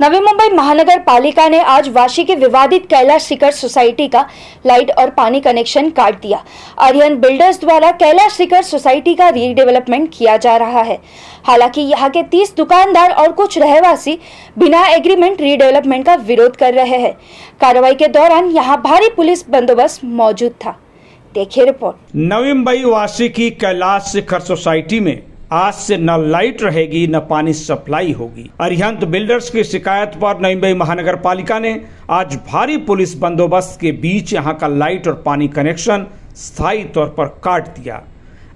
नवी मुंबई महानगर पालिका ने आज वाशी के विवादित कैलाश शिखर सोसाइटी का लाइट और पानी कनेक्शन काट दिया। आर्यन बिल्डर्स द्वारा कैलाश शिखर सोसाइटी का रीडेवलपमेंट किया जा रहा है। हालाँकि यहाँ के 30 दुकानदार और कुछ रहवासी बिना एग्रीमेंट रीडेवलपमेंट का विरोध कर रहे हैं। कार्रवाई के दौरान यहाँ भारी पुलिस बंदोबस्त मौजूद था। देखिए रिपोर्ट। नवी मुंबई वासी की कैलाश शिखर सोसाइटी में आज से न लाइट रहेगी, न पानी सप्लाई होगी। अरिहंत बिल्डर्स की शिकायत पर मुंबई महानगर पालिका ने आज भारी पुलिस बंदोबस्त के बीच यहाँ का लाइट और पानी कनेक्शन स्थायी तौर पर काट दिया।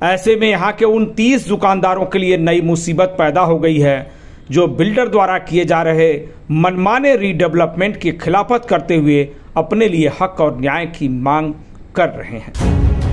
ऐसे में यहाँ के उन तीस दुकानदारों के लिए नई मुसीबत पैदा हो गई है, जो बिल्डर द्वारा किए जा रहे मनमाने रीडेवलपमेंट की खिलाफत करते हुए अपने लिए हक और न्याय की मांग कर रहे हैं।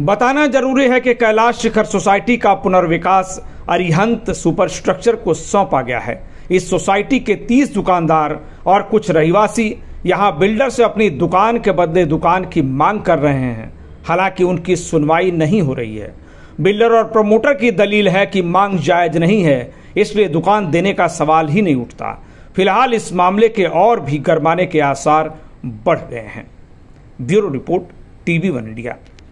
बताना ज़रूरी है कि कैलाश शिखर सोसाइटी का पुनर्विकास अरिहंत सुपर स्ट्रक्चर को सौंपा गया है। इस सोसाइटी के 30 दुकानदार और कुछ रहिवासी यहाँ बिल्डर से अपनी दुकान के बदले दुकान की मांग कर रहे हैं। हालाँकि उनकी सुनवाई नहीं हो रही है। बिल्डर और प्रमोटर की दलील है कि मांग जायज़ नहीं है, इसलिए दुकान देने का सवाल ही नहीं उठता। फ़िलहाल इस मामले के और भी गरमाने के आसार बढ़ गए हैं। Bureau report, TV one India.